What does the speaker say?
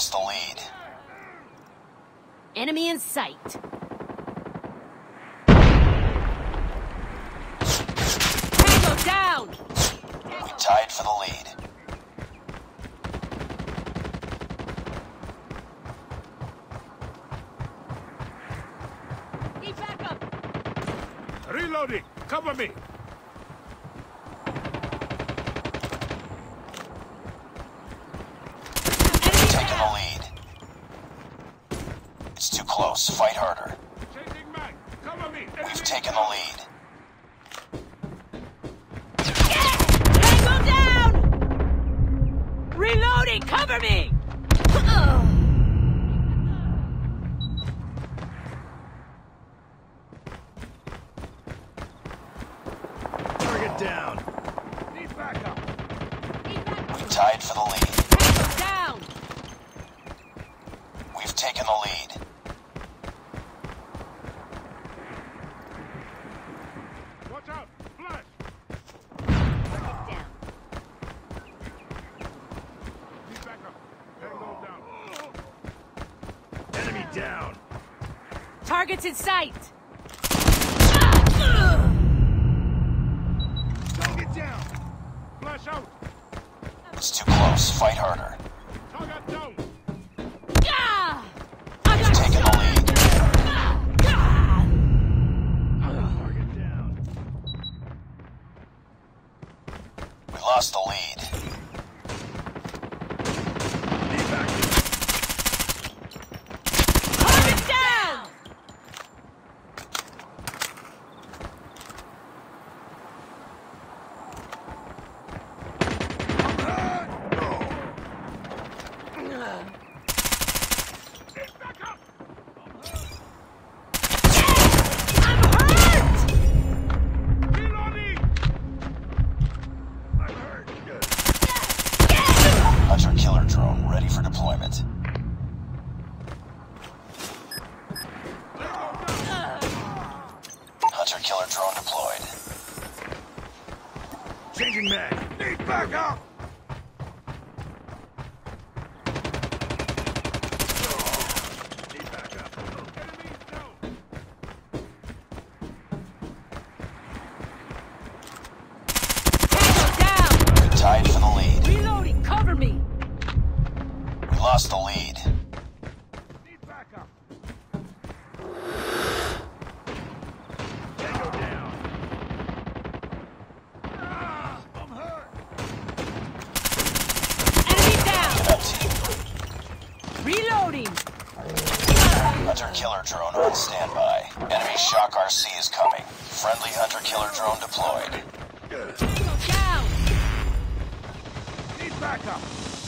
lost the lead. Enemy in sight. Tango down! We tied for the lead. Need backup! Reloading! Cover me! Enemy Taking the down! lead. It's too close. Fight harder. We've taken the lead. Tango down! Reloading! Cover me! Target down! Need backup! We tied for the lead. Tango down! We've taken the lead. Watch out! Flash! Down. Need backup! Tango down! Targets in sight! Target down! Flash out! It's too close. Fight harder. Target down! Ah! I We've taken the lead. Ah! Target down! We lost the lead. Hunter killer drone on standby. Enemy shock RC is coming. Friendly hunter killer drone deployed. Down! Need backup!